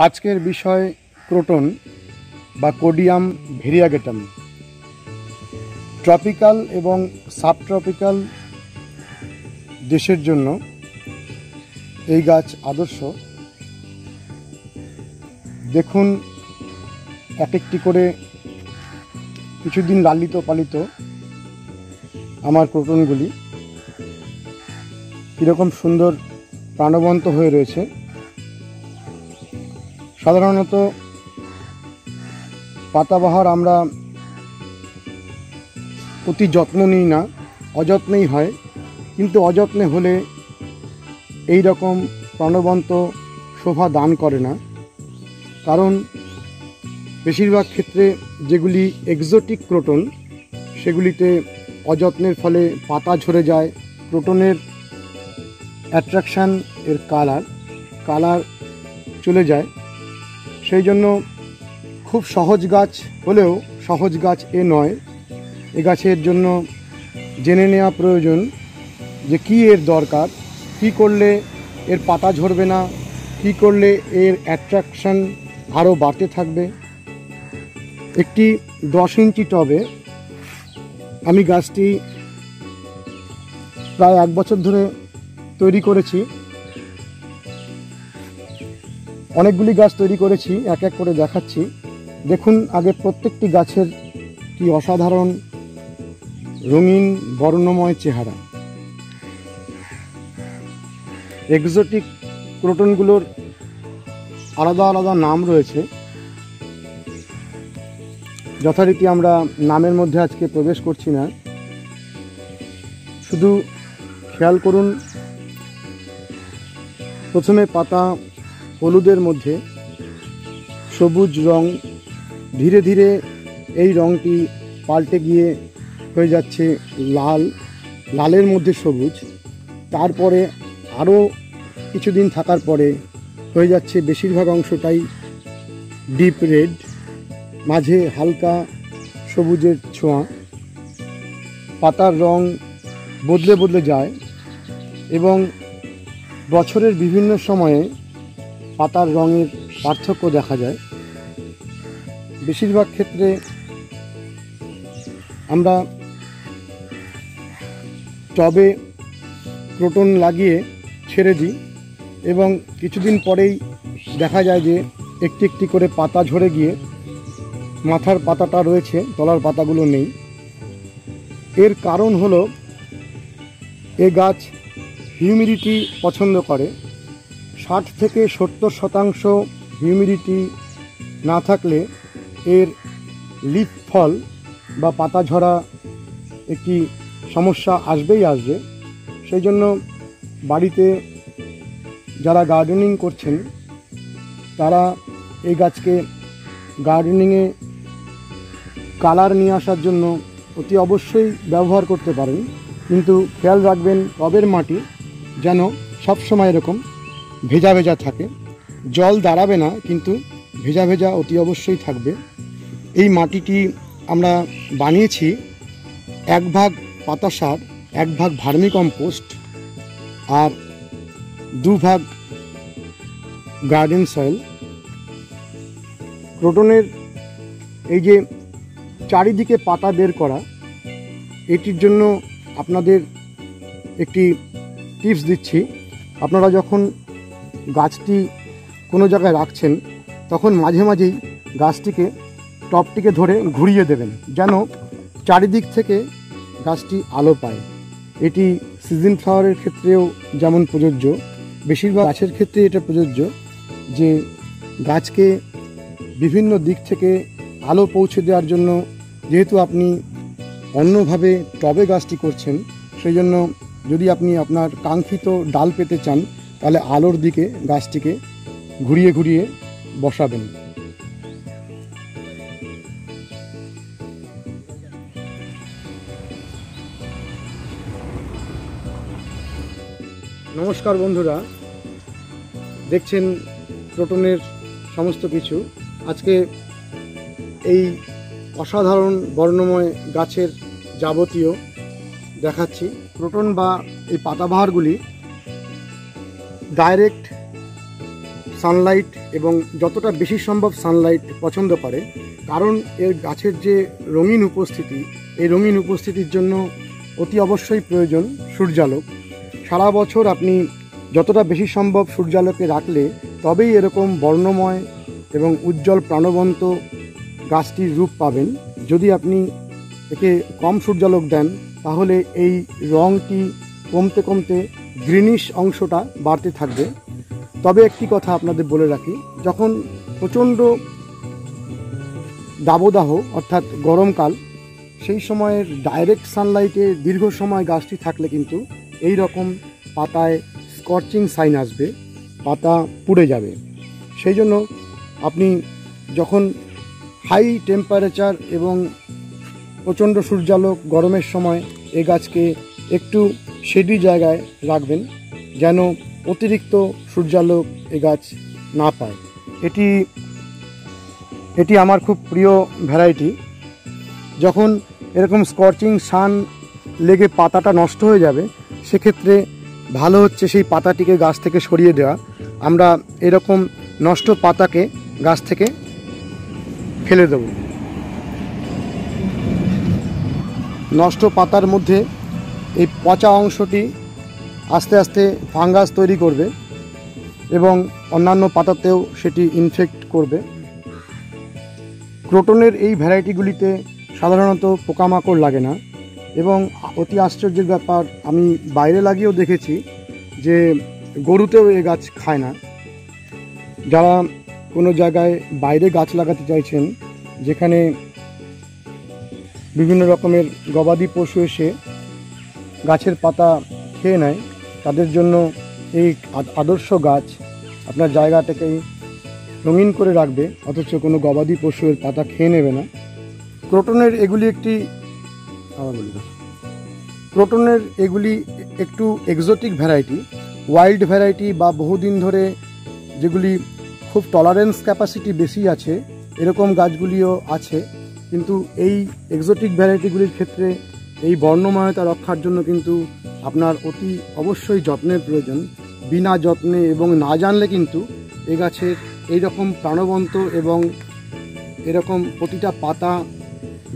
আজকের বিষয় ক্রোটন বা কোডিয়াম ভেরিয়াগেটাম ট্রপিক্যাল এবং সাবট্রপিক্যাল দেশের জন্য এই গাছ আদর্শ। দেখুন এক একটি করে কিছুদিন লালিত পালিত আমার ক্রোটনগুলি। কীরকম সুন্দর প্রাণবন্ত হয়ে রয়েছে। সাধারণত পাতাবাহার আমরা অতি যত্ন নিই না, অযত্নেই হয়। কিন্তু অযত্নে হলে এই রকম প্রাণবন্ত শোভা দান করে না। কারণ বেশিরভাগ ক্ষেত্রে যেগুলি এক্সোটিক ক্রোটন সেগুলিতে অযত্নের ফলে পাতা ঝরে যায়। ক্রোটনের অ্যাট্রাকশান এর কালার কালার চলে যায়। সেই জন্য খুব সহজ গাছ হলেও সহজ গাছ এ নয়। এ গাছের জন্য জেনে নেওয়া প্রয়োজন যে কি এর দরকার, কি করলে এর পাতা ঝরবে না, কি করলে এর অ্যাট্রাকশান আরও বাড়তে থাকবে। একটি দশ ইঞ্চি টবে আমি গাছটি প্রায় এক বছর ধরে তৈরি করেছি। অনেকগুলি গাছ তৈরি করেছি, এক এক করে দেখাচ্ছি। দেখুন, আগে প্রত্যেকটি গাছের কি অসাধারণ রঙিন, বর্ণময় চেহারা। এক্সোটিক ক্রোটনগুলোর আলাদা আলাদা নাম রয়েছে। যথারীতি আমরা নামের মধ্যে আজকে প্রবেশ করছি না। শুধু খেয়াল করুন, প্রথমে পাতা হলুদের মধ্যে সবুজ রং, ধীরে ধীরে এই রংটি পাল্টে গিয়ে হয়ে যাচ্ছে লাল, লালের মধ্যে সবুজ। তারপরে আরও কিছুদিন থাকার পরে হয়ে যাচ্ছে বেশিরভাগ অংশটাই ডিপ রেড, মাঝে হালকা সবুজের ছোঁয়া। পাতার রং বদলে বদলে যায় এবং বছরের বিভিন্ন সময়ে পাতার রঙের পার্থক্য দেখা যায়। বেশিরভাগ ক্ষেত্রে আমরা টবে ক্রোটন লাগিয়ে ছেড়ে দিই এবং কিছুদিন পরেই দেখা যায় যে একটি একটি করে পাতা ঝরে গিয়ে মাথার পাতাটা রয়েছে, তলার পাতাগুলো নেই। এর কারণ হলো, এ গাছ হিউমিডিটি পছন্দ করে। ষাট থেকে সত্তর শতাংশ হিউমিডিটি না থাকলে এর লিফ ফল বা পাতা ঝরা একটি সমস্যা আসবেই আসবে। সেই জন্য বাড়িতে যারা গার্ডেনিং করছেন, তারা এই গাছকে গার্ডেনিংয়ে কালার নিয়ে আসার জন্য অতি অবশ্যই ব্যবহার করতে পারেন। কিন্তু খেয়াল রাখবেন টবের মাটি যেন সবসময় এরকম ভেজা ভেজা থাকে। জল দাঁড়াবে না, কিন্তু ভেজা ভেজা অতি অবশ্যই থাকবে। এই মাটিটি আমরা বানিয়েছি এক ভাগ পাতা সার, এক ভাগ ভার্মি কম্পোস্ট আর দু ভাগ গার্ডেন সয়েল। ক্রোটনের এই যে চারিদিকে পাতা বের করা, এটির জন্য আপনাদের একটি টিপস দিচ্ছি। আপনারা যখন গাছটি কোনো জায়গায় রাখছেন, তখন মাঝে মাঝেই গাছটিকে, টপটিকে ধরে ঘুরিয়ে দেবেন, যেন চারিদিক থেকে গাছটি আলো পায়। এটি সিজন ফ্লাওয়ারের ক্ষেত্রেও যেমন প্রযোজ্য, বেশিরভাগ গাছের ক্ষেত্রে এটা প্রযোজ্য যে গাছকে বিভিন্ন দিক থেকে আলো পৌঁছে দেওয়ার জন্য যেহেতু আপনি অন্যভাবে টবে গাছটি করছেন, সেই জন্য যদি আপনি আপনার কাঙ্ক্ষিত ডাল পেতে চান তাহলে আলোর দিকে গাছটিকে ঘুরিয়ে ঘুরিয়ে বসাবেন। নমস্কার বন্ধুরা, দেখছেন প্রোটনের সমস্ত কিছু। আজকে এই অসাধারণ বর্ণময় গাছের যাবতীয় দেখাচ্ছি। প্রোটন বা এই পাতাবাহারগুলি ডাইরেক্ট সানলাইট এবং যতটা বেশি সম্ভব সানলাইট পছন্দ করে, কারণ এর গাছের যে রঙিন উপস্থিতি, এই রঙিন উপস্থিতির জন্য অতি অবশ্যই প্রয়োজন সূর্যালোক। সারা বছর আপনি যতটা বেশি সম্ভব সূর্যালোকে রাখলে তবেই এরকম বর্ণময় এবং উজ্জ্বল প্রাণবন্ত গাছটির রূপ পাবেন। যদি আপনি একে কম সূর্যালোক দেন, তাহলে এই রঙটি কমতে কমতে গ্রিনিশ অংশটা বাড়তে থাকবে। তবে একটি কথা আপনাদের বলে রাখি, যখন প্রচণ্ড দাবদাহ অর্থাৎ গরমকাল, সেই সময়ের ডাইরেক্ট সানলাইটে দীর্ঘ সময় গাছটি থাকলে কিন্তু এই রকম পাতায় স্কর্চিং সাইন আসবে, পাতা পুড়ে যাবে। সেই জন্য আপনি যখন হাই টেম্পারেচার এবং প্রচণ্ড সূর্যালোক গরমের সময় এই গাছকে একটু শেডি জায়গায় রাখবেন যেন অতিরিক্ত সূর্যালোক এ গাছ না পায়। এটি এটি আমার খুব প্রিয় ভ্যারাইটি। যখন এরকম স্কর্চিং সান লেগে পাতাটা নষ্ট হয়ে যাবে, সেক্ষেত্রে ভালো হচ্ছে সেই পাতাটিকে গাছ থেকে সরিয়ে দেওয়া। আমরা এরকম নষ্ট পাতাকে গাছ থেকে ফেলে দেব। নষ্ট পাতার মধ্যে এই পচা অংশটি আস্তে আস্তে ফাঙ্গাস তৈরি করবে এবং অন্যান্য পাতাতেও সেটি ইনফেক্ট করবে। ক্রোটনের এই ভ্যারাইটিগুলিতে সাধারণত পোকামাকড় লাগে না এবং অতি আশ্চর্যের ব্যাপার, আমি বাইরে লাগিয়েও দেখেছি যে গরুতেও এ গাছ খায় না। যারা কোনো জায়গায় বাইরে গাছ লাগাতে চাইছেন, যেখানে বিভিন্ন রকমের গবাদি পশু এসে গাছের পাতা খেয়ে নেয়, তাদের জন্য এই আদ- আদর্শ গাছ আপনার জায়গাটাকেই রঙিন করে রাখবে, অথচ কোনো গবাদি পশুর পাতা খেয়ে নেবে না। ক্রোটনের এগুলি একটি ক্রোটনের এগুলি একটু এক্সোটিক ভ্যারাইটি ওয়াইল্ড ভ্যারাইটি বা বহুদিন ধরে যেগুলি খুব টলারেন্স ক্যাপাসিটি বেশি আছে, এরকম গাছগুলিও আছে, কিন্তু এই এক্সোটিক ভ্যারাইটিগুলির ক্ষেত্রে এই বর্ণময়তা রক্ষার জন্য কিন্তু আপনার অতি অবশ্যই যত্নের প্রয়োজন। বিনা যত্নে এবং না জানলে কিন্তু এ গাছের এই রকম প্রাণবন্ত এবং এরকম প্রতিটা পাতা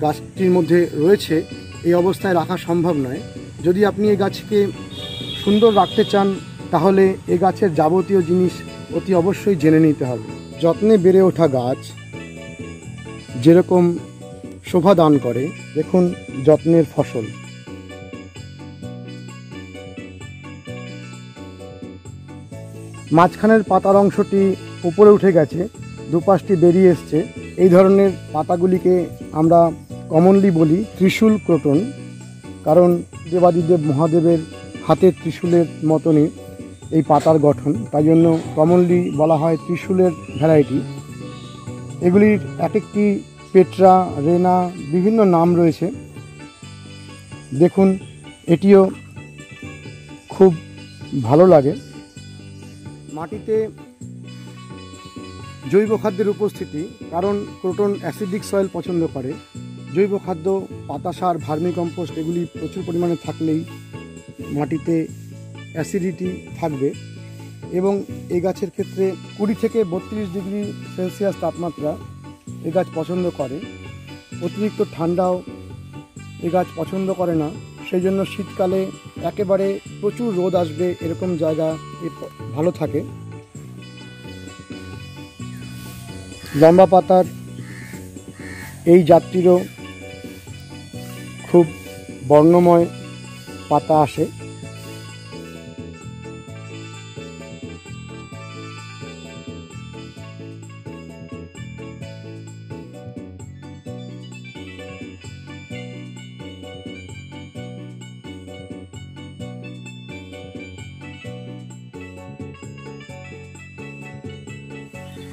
গাছটির মধ্যে রয়েছে, এই অবস্থায় রাখা সম্ভব নয়। যদি আপনি এই গাছকে সুন্দর রাখতে চান, তাহলে এ গাছের যাবতীয় জিনিস অতি অবশ্যই জেনে নিতে হবে। যত্নে বেড়ে ওঠা গাছ যেরকম শোভা দান করে। দেখুন যত্নের ফসল। মাঝখানের পাতার অংশটি উপরে উঠে গেছে, দুপাশটি বেরিয়ে এসছে। এই ধরনের পাতাগুলিকে আমরা কমনলি বলি ত্রিশূল ক্রোটন, কারণ দেবাদিদেব মহাদেবের হাতের ত্রিশূলের মতনই এই পাতার গঠন। তাই জন্য কমনলি বলা হয় ত্রিশূলের ভ্যারাইটি এগুলির এক একটি পেট্রা, রেনা, বিভিন্ন নাম রয়েছে। দেখুন, এটিও খুব ভালো লাগে। মাটিতে জৈব খাদ্যের উপস্থিতি, কারণ ক্রোটন অ্যাসিডিক সয়েল পছন্দ করে। জৈব খাদ্য, পাতা সার, ভার্মি কম্পোস্ট, এগুলি প্রচুর পরিমাণে থাকলেই মাটিতে অ্যাসিডিটি থাকবে। এবং এই গাছের ক্ষেত্রে কুড়ি থেকে বত্রিশ ডিগ্রি সেলসিয়াস তাপমাত্রা এ গাছ পছন্দ করে। অতিরিক্ত ঠান্ডাও এ গাছ পছন্দ করে না। সেই জন্য শীতকালে একেবারে প্রচুর রোদ আসবে এরকম জায়গা এ ভালো থাকে। লম্বা পাতার এই জাতটিরও খুব বর্ণময় পাতা আসে।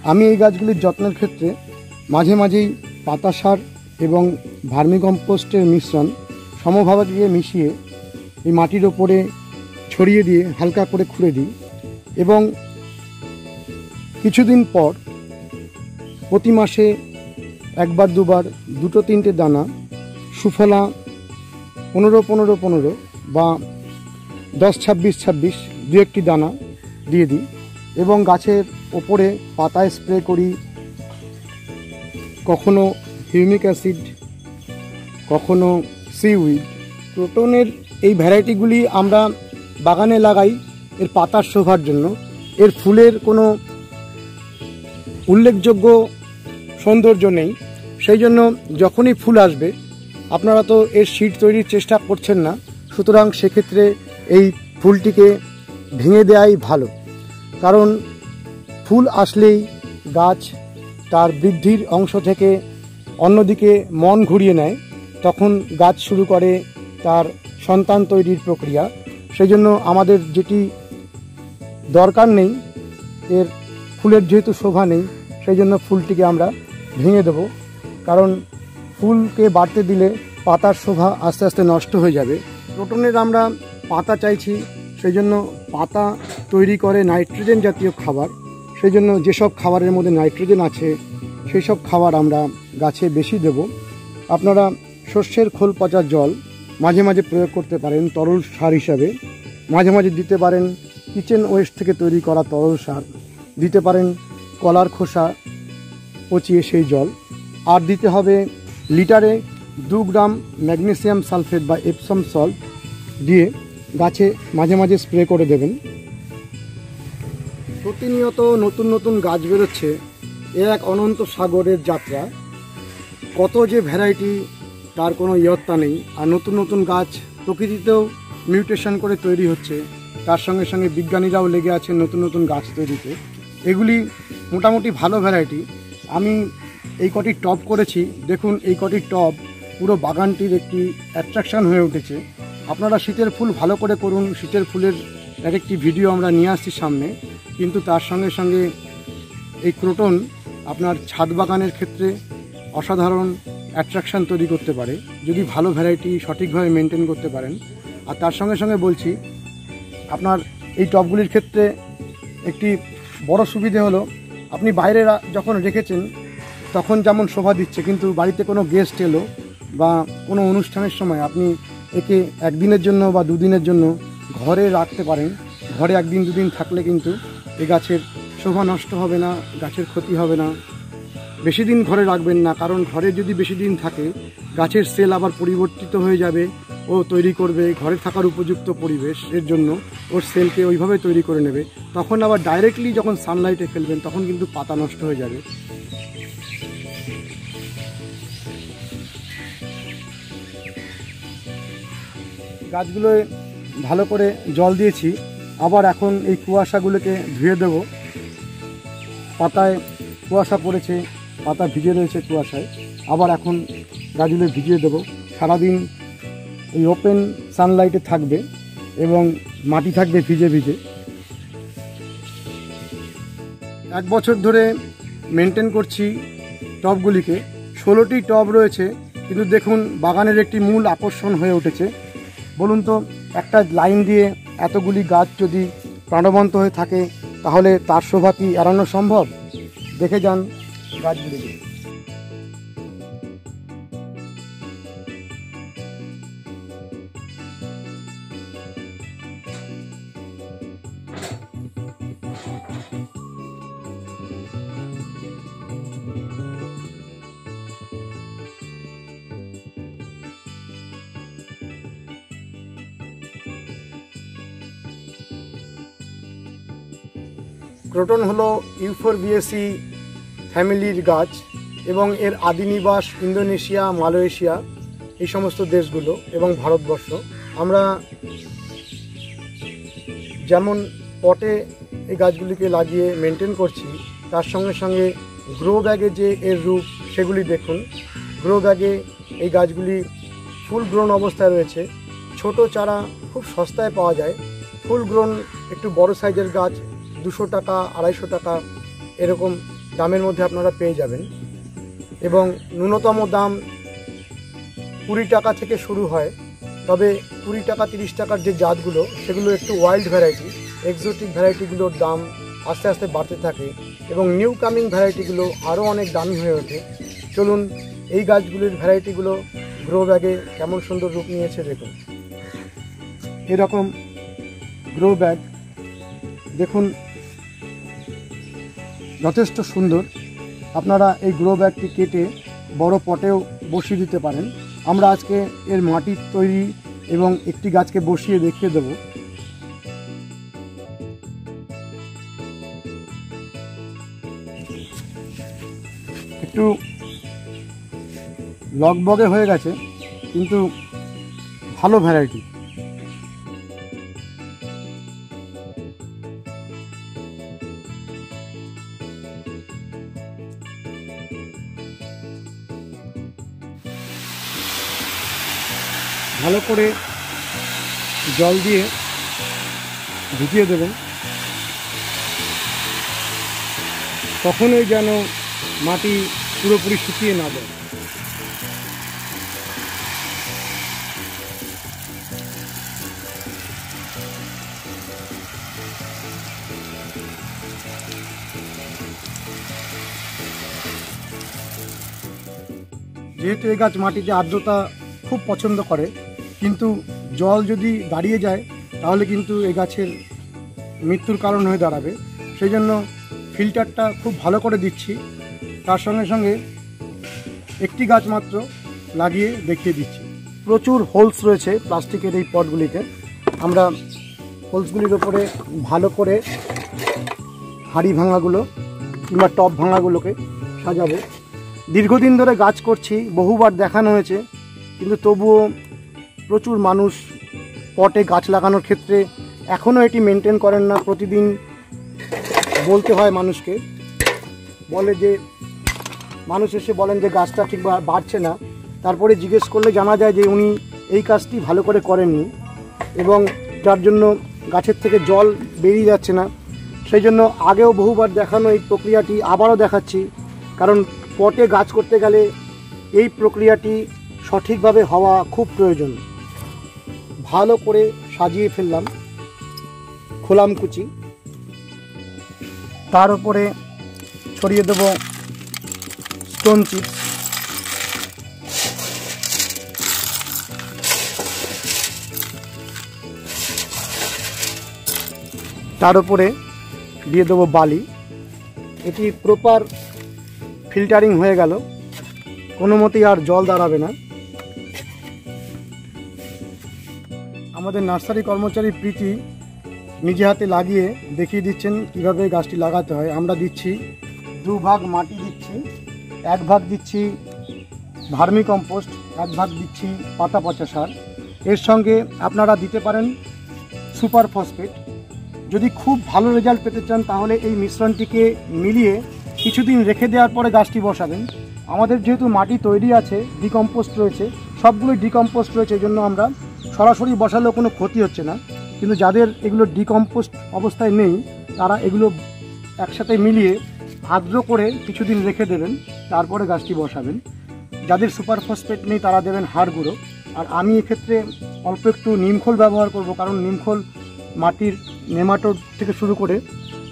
আমি এই গাছগুলির যত্নের ক্ষেত্রে মাঝে মাঝেই পাতা সার এবং ভার্মিকম্পোস্টের মিশ্রণ সমভাবে দিয়ে মিশিয়ে এই মাটির ওপরে ছড়িয়ে দিয়ে হালকা করে খুঁড়ে দিই এবং কিছুদিন পর প্রতি মাসে একবার, দুবার, দুটো, তিনটে দানা, সুফলা পনেরো পনেরো পনেরো বা দশ, ছাব্বিশ ছাব্বিশ দু একটি দানা দিয়ে দিই। এবং গাছের ওপরে পাতায় স্প্রে করি। কখনো হিউমিক অ্যাসিড, কখনো সিউইড। প্রোটনের এই ভ্যারাইটিগুলি আমরা বাগানে লাগাই এর পাতার শোভার জন্য। এর ফুলের কোনো উল্লেখযোগ্য সৌন্দর্য নেই। সেই জন্য যখনই ফুল আসবে, আপনারা তো এর শীট তৈরির চেষ্টা করছেন না। সুতরাং সেক্ষেত্রে এই ফুলটিকে ভেঙে দেওয়াই ভালো। কারণ ফুল আসলেই গাছ তার বৃদ্ধির অংশ থেকে অন্যদিকে মন ঘুরিয়ে নেয়, তখন গাছ শুরু করে তার সন্তান তৈরির প্রক্রিয়া। সেই জন্য আমাদের যেটি দরকার নেই, এর ফুলের যেহেতু শোভা নেই সেই জন্য ফুলটিকে আমরা ভেঙে দেব। কারণ ফুলকে বাড়তে দিলে পাতার শোভা আস্তে আস্তে নষ্ট হয়ে যাবে। প্রোটনের আমরা পাতা চাইছি সেই জন্য পাতা তৈরি করে নাইট্রোজেন জাতীয় খাবার। সেই জন্য যেসব খাবারের মধ্যে নাইট্রোজেন আছে সেই সব খাবার আমরা গাছে বেশি দেব। আপনারা শস্যের খোল পচা জল মাঝে মাঝে প্রয়োগ করতে পারেন তরল সার হিসাবে। মাঝে মাঝে দিতে পারেন কিচেন ওয়েস্ট থেকে তৈরি করা তরল সার। দিতে পারেন কলার খোসা পচিয়ে সেই জল। আর দিতে হবে লিটারে দু গ্রাম ম্যাগনেসিয়াম সালফেট বা এপসম সল্ট দিয়ে গাছে মাঝে মাঝে স্প্রে করে দেবেন। প্রতিনিয়ত নতুন নতুন গাছ বেরোচ্ছে। এ এক অনন্ত সাগরের যাত্রা। কত যে ভ্যারাইটি তার কোনো ইয়ত্তা নেই। আর নতুন নতুন গাছ প্রকৃতিতেও মিউটেশন করে তৈরি হচ্ছে। তার সঙ্গে সঙ্গে বিজ্ঞানীরাও লেগে আছেন নতুন নতুন গাছ তৈরিতে। এগুলি মোটামুটি ভালো ভ্যারাইটি আমি এই কটি টব করেছি। দেখুন, এই কটি টব পুরো বাগানটির একটি অ্যাট্রাকশন হয়ে উঠেছে। আপনারা শীতের ফুল ভালো করে করুন, শীতের ফুলের এক একটি ভিডিও আমরা নিয়ে আসছি সামনে। কিন্তু তার সঙ্গে সঙ্গে এই ক্রোটন আপনার ছাদ বাগানের ক্ষেত্রে অসাধারণ অ্যাট্রাকশান তৈরি করতে পারে। যদি ভালো ভ্যারাইটি সঠিকভাবে মেনটেন করতে পারেন। আর তার সঙ্গে সঙ্গে বলছি, আপনার এই টবগুলির ক্ষেত্রে একটি বড় সুবিধে হলো, আপনি বাইরে যখন রেখেছেন, তখন যেমন শোভা দিচ্ছে, কিন্তু বাড়িতে কোনো গেস্ট এলো বা কোনো অনুষ্ঠানের সময় আপনি একে একদিনের জন্য বা দুদিনের জন্য ঘরে রাখতে পারেন। ঘরে একদিন দুদিন থাকলে কিন্তু এই গাছের শোভা নষ্ট হবে না, গাছের ক্ষতি হবে না। বেশি দিন ঘরে রাখবেন না, কারণ ঘরে যদি বেশি দিন থাকে, গাছের সেল আবার পরিবর্তিত হয়ে যাবে ও তৈরি করবে, ঘরে থাকার উপযুক্ত পরিবেশ এর জন্য ওর সেলকে ওইভাবে তৈরি করে নেবে। তখন আবার ডাইরেক্টলি যখন সানলাইটে ফেলবেন, তখন কিন্তু পাতা নষ্ট হয়ে যাবে। গাছগুলোয় ভালো করে জল দিয়েছি, আবার এখন এই কুয়াশাগুলোকে ধুয়ে দেব। পাতায় কুয়াশা পড়েছে, পাতা ভিজে রয়েছে কুয়াশায়, আবার এখন গাছগুলো ভিজিয়ে দেবো। সারাদিন এই ওপেন সানলাইটে থাকবে এবং মাটি থাকবে ভিজে ভিজে। এক বছর ধরে মেনটেন করছি টবগুলিকে। ষোলোটি টব রয়েছে, কিন্তু দেখুন বাগানের একটি মূল আকর্ষণ হয়ে উঠেছে। বলুন তো, একটা লাইন দিয়ে এতগুলি গাছ যদি প্রাণবন্ত হয়ে থাকে, তাহলে তার শোভা কি এড়ানো সম্ভব? দেখে যান গাছগুলিকে। ক্রোটন হলো ইউফোর বিএসি ফ্যামিলির গাছ এবং এর আদি নিবাস ইন্দোনেশিয়া, মালয়েশিয়া, এই সমস্ত দেশগুলো এবং ভারতবর্ষ। আমরা যেমন পটে এই গাছগুলিকে লাগিয়ে মেনটেন করছি, তার সঙ্গে সঙ্গে গ্রো ব্যাগে যে এর রূপ সেগুলি দেখুন। গ্রো ব্যাগে এই গাছগুলি ফুল গ্রোন অবস্থায় রয়েছে। ছোট চারা খুব সস্তায় পাওয়া যায়। ফুল গ্রোন একটু বড় সাইজের গাছ দুশো টাকা, আড়াইশো টাকা এরকম দামের মধ্যে আপনারা পেয়ে যাবেন। এবং ন্যূনতম দাম কুড়ি টাকা থেকে শুরু হয়, তবে কুড়ি টাকা, তিরিশ টাকার যে জাতগুলো, সেগুলো একটু ওয়াইল্ড ভ্যারাইটি এক্সোটিক ভ্যারাইটিগুলোর দাম আস্তে আস্তে বাড়তে থাকে এবং নিউ কামিং ভ্যারাইটিগুলো আরও অনেক দামি হয়ে ওঠে। চলুন, এই গাছগুলির ভ্যারাইটিগুলো গ্রো ব্যাগে কেমন সুন্দর রূপ নিয়েছে দেখুন। এরকম গ্রো ব্যাগ দেখুন যথেষ্ট সুন্দর। আপনারা এই গ্রো ব্যাগটি কেটে বড় পটেও বসিয়ে দিতে পারেন। আমরা আজকে এর মাটির তৈরি এবং একটি গাছকে বসিয়ে দেখিয়ে দেব। একটু লগবগে হয়ে গেছে, কিন্তু ভালো ভ্যারাইটি। ভালো করে জল দিয়ে ভিজিয়ে দেবেন কখনোই যেন মাটি পুরোপুরি শুকিয়ে না যায়। যেহেতু এই গাছ মাটিতে আর্দ্রতা খুব পছন্দ করে কিন্তু জল যদি দাঁড়িয়ে যায়, তাহলে কিন্তু এই গাছের মৃত্যুর কারণ হয়ে দাঁড়াবে। সেই জন্য ফিল্টারটা খুব ভালো করে দিচ্ছি। তার সঙ্গে সঙ্গে একটি গাছ মাত্র লাগিয়ে দেখিয়ে দিচ্ছি। প্রচুর হোলস রয়েছে প্লাস্টিকের এই পটগুলিতে। আমরা হোলসগুলির ওপরে ভালো করে হাড়ি ভাঙাগুলো কিংবা টপ ভাঙাগুলোকে সাজাবো। দীর্ঘদিন ধরে গাছ করছি, বহুবার দেখানো হয়েছে, কিন্তু তবুও প্রচুর মানুষ পটে গাছ লাগানোর ক্ষেত্রে এখনও এটি মেনটেন করেন না, প্রতিদিন বলতে হয় মানুষকে। বলে যে, মানুষ এসে বলেন যে গাছটা ঠিক বাড়ছে না। তারপরে জিজ্ঞেস করলে জানা যায় যে উনি এই কাজটি ভালো করে করেননি এবং যার জন্য গাছের থেকে জল বেরিয়ে যাচ্ছে না। সেই জন্য আগেও বহুবার দেখানো এই প্রক্রিয়াটি আবারও দেখাচ্ছি। কারণ পটে গাছ করতে গেলে এই প্রক্রিয়াটি সঠিকভাবে হওয়া খুব প্রয়োজন। ভালো করে সাজিয়ে ফেললাম খোলাম কুচি তার উপরে ছড়িয়ে দেব স্টোন চিপস তার উপরে দিয়ে দেবো বালি। এটি প্রপার ফিল্টারিং হয়ে গেল। কোনো মতেই আর জল দাঁড়াবে না। আমাদের নার্সারি কর্মচারী প্রীতি নিজে হাতে লাগিয়ে দেখিয়ে দিচ্ছেন কীভাবে গাছটি লাগাতে হয়। আমরা দিচ্ছি দু ভাগ মাটি দিচ্ছি, এক ভাগ দিচ্ছি ভার্মি কম্পোস্ট, এক ভাগ দিচ্ছি পাতা পচা সার। এর সঙ্গে আপনারা দিতে পারেন সুপার ফসফেট। যদি খুব ভালো রেজাল্ট পেতে চান, তাহলে এই মিশ্রণটিকে মিলিয়ে কিছুদিন রেখে দেওয়ার পরে গাছটি বসাবেন। আমাদের যেহেতু মাটি তৈরি আছে, ডিকম্পোস্ট রয়েছে, সবগুলোই ডিকম্পোস্ট রয়েছে এই জন্য আমরা সরাসরি বসালেও কোনো ক্ষতি হচ্ছে না। কিন্তু যাদের এগুলো ডিকম্পোস্ট অবস্থায় নেই, তারা এগুলো একসাথে মিলিয়ে ভাদ্র করে কিছুদিন রেখে দেবেন, তারপরে গাছটি বসাবেন। যাদের সুপার ফসফেট নেই, তারা দেবেন হাড় গুঁড়ো। আর আমি এক্ষেত্রে অল্প একটু নিমখোল ব্যবহার করব, কারণ নিমখোল মাটির নেমাটোড থেকে শুরু করে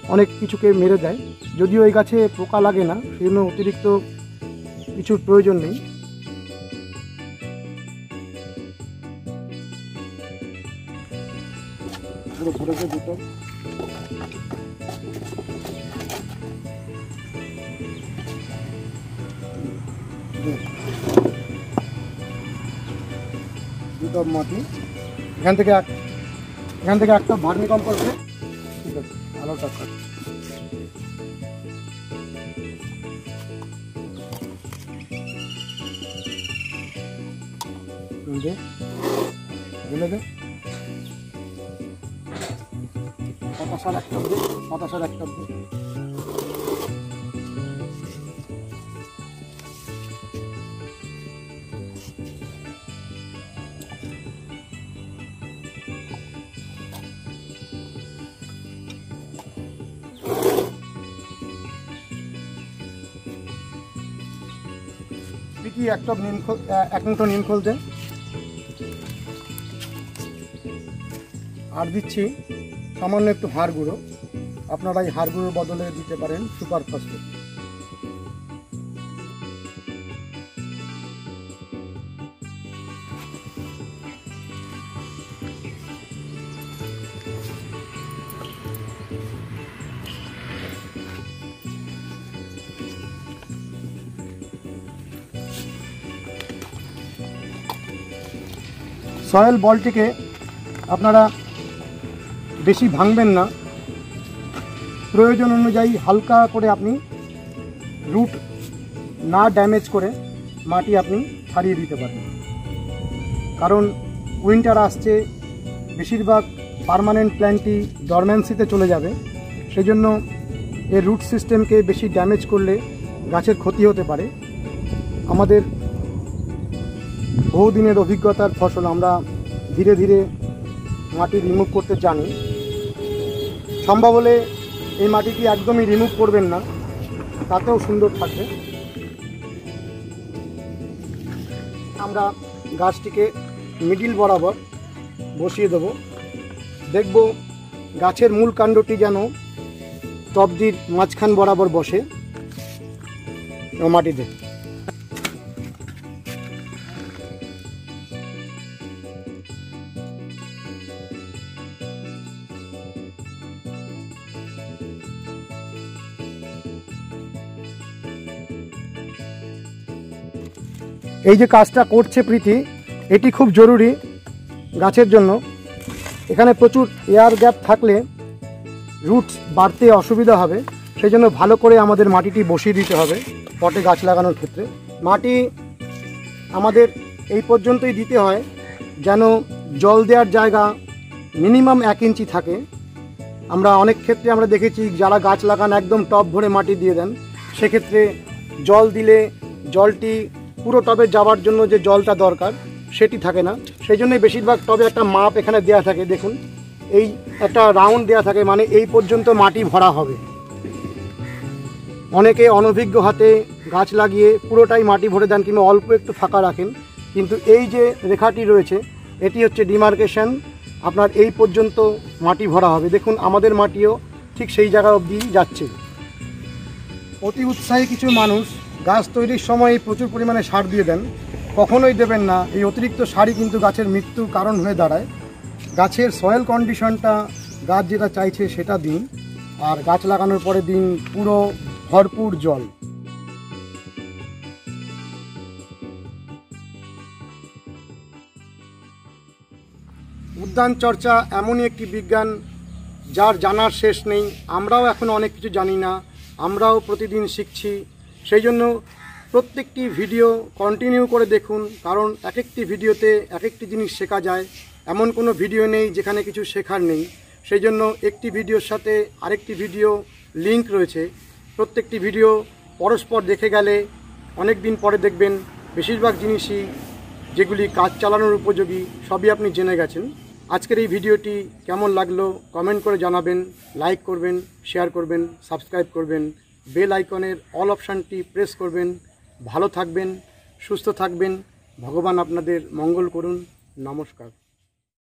অনেক কিছুকে মেরে দেয়। যদিও এই গাছে পোকা লাগে না সেই জন্য অতিরিক্ত কিছুর প্রয়োজন নেই। পুরো ভরেছে দুটো দুটো মাটি। এখান থেকে এখান থেকে একটা ভার্মি কম্পোস্ট। ঠিক আছে পটাশার একটা দে পটাশার একটা দে কি একটা নিম খোল এক মুঠো নিম খোল দে। আর দিচ্ছি। সামান্য একটু হাড় গুঁড়ো। আপনারা এই হাড় গুঁড়োর বদলে দিতে পারেন সুপার ফসফেট। সয়েল বলটিকে আপনারা বেশি ভাঙবেন না। প্রয়োজন অনুযায়ী হালকা করে আপনি রুট না ড্যামেজ করে মাটি আপনি ছাড়িয়ে দিতে পারেন কারণ উইন্টার আসছে, বেশিরভাগ পার্মানেন্ট প্ল্যান্টটি ডরম্যান্সিতে চলে যাবে। সেই জন্য এর রুট সিস্টেমকে বেশি ড্যামেজ করলে গাছের ক্ষতি হতে পারে। আমাদের বহুদিনের অভিজ্ঞতার ফসল আমরা ধীরে ধীরে মাটি রিমুভ করতে জানি। সম্ভব হলে এই মাটিটি একদমই রিমুভ করবেন না। তাতেও সুন্দর থাকবে। আমরা গাছটিকে মিডিল বরাবর বসিয়ে দেব। দেখব গাছের মূল কাণ্ডটি যেন টবদির মাঝখান বরাবর বসে। মাটিতে। এই যে কাজটা করছে প্রীতি, এটি খুব জরুরি গাছের জন্য। এখানে প্রচুর এয়ার গ্যাপ থাকলে রুটস বাড়তে অসুবিধা হবে। সেই জন্য ভালো করে আমাদের মাটিটি বসিয়ে দিতে হবে পটে গাছ লাগানোর ক্ষেত্রে। মাটি আমাদের এই পর্যন্তই দিতে হয় যেন জল দেওয়ার জায়গা মিনিমাম এক ইঞ্চি থাকে। আমরা অনেক ক্ষেত্রে আমরা দেখেছি যারা গাছ লাগান একদম টব ভরে মাটি দিয়ে দেন, সেক্ষেত্রে জল দিলে জলটি পুরো টবে যাওয়ার জন্য যে জলটা দরকার, সেটি থাকে না। সেই জন্যই বেশিরভাগ টবে একটা মাপ এখানে দেয়া থাকে, দেখুন। এই একটা রাউন্ড দেয়া থাকে মানে এই পর্যন্ত মাটি ভরা হবে। অনেকে অনভিজ্ঞ হাতে গাছ লাগিয়ে পুরোটাই মাটি ভরে দেন কিংবা অল্প একটু ফাঁকা রাখেন। কিন্তু এই যে রেখাটি রয়েছে, এটি হচ্ছে ডিমার্কেশন। আপনার এই পর্যন্ত মাটি ভরা হবে। দেখুন, আমাদের মাটিও ঠিক সেই জায়গা অবধি যাচ্ছে। অতি উৎসাহী কিছু মানুষ গাছ তৈরির সময় প্রচুর পরিমাণে সার দিয়ে দেন। কখনোই দেবেন না। এই অতিরিক্ত সারই কিন্তু গাছের মৃত্যুর কারণ হয়ে দাঁড়ায়। গাছের সয়েল কন্ডিশনটা গাছ যেটা চাইছে সেটা দিন। আর গাছ লাগানোর পরে দিন পুরো ভরপুর জল। উদ্যান চর্চা এমনই একটি বিজ্ঞান, যার জানার শেষ নেই। আমরাও এখন অনেক কিছু জানি না। আমরাও প্রতিদিন শিখছি। সেই জন্য প্রত্যেকটি ভিডিও কন্টিনিউ করে দেখুন, কারণ এক একটি ভিডিওতে এক একটি জিনিস শেখা যায়। এমন কোনো ভিডিও নেই যেখানে কিছু শেখার নেই। সেই জন্য একটি ভিডিওর সাথে আরেকটি ভিডিও লিংক রয়েছে। প্রত্যেকটি ভিডিও পরস্পর দেখে গেলে অনেক দিন পরে দেখবেন, বেশিরভাগ জিনিসই যেগুলি কাজ চালানোর উপযোগী, সবই আপনি জেনে গেছেন। আজকের এই ভিডিওটি কেমন লাগল কমেন্ট করে জানাবেন লাইক করবেন শেয়ার করবেন সাবস্ক্রাইব করবেন। বেল আইকনের অল অপশানটি প্রেস করবেন। ভালো থাকবেন, সুস্থ থাকবেন। ভগবান আপনাদের মঙ্গল করুন। নমস্কার।